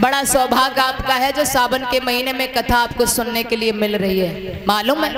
बड़ा सौभाग्य आपका है जो सावन के महीने में कथा आपको सुनने के लिए मिल रही है। मालूम है?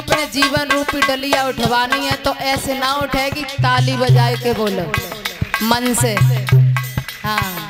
अपने जीवन रूपी डलिया उठवानी है तो ऐसे ना उठेगी, ताली बजाए के बोलो। मन से। हाँ।